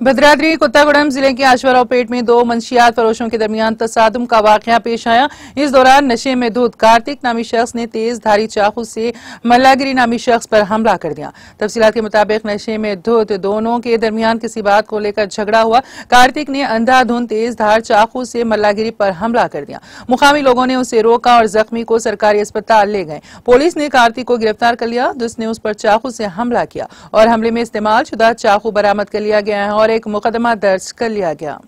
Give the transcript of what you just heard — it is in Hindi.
भद्राद्री कुत्तागुड़म ज़िले के आशवराव पेट में दो मंशियात फरोशों के दरमियान तसादम का वाकया पेश आया। इस दौरान नशे में धुत कार्तिक नामी शख्स ने तेज धारी चाकू से मल्लागिरी नामी शख्स पर हमला कर दिया। तफसीत के मुताबिक नशे में धुत दोनों के दरमियान किसी बात को लेकर झगड़ा हुआ। कार्तिक ने अंधाधुन तेज धार चाकू से मल्लागिरी पर हमला कर दिया। मुकामी लोगों ने उसे रोका और जख्मी को सरकारी अस्पताल ले गए। पुलिस ने कार्तिक को गिरफ़्तार कर लिया, जिसने उस पर चाकू से हमला किया और हमले में इस्तेमाल शुदा चाकू बरामद कर लिया गया है और एक मुकदमा दर्ज कर लिया गया।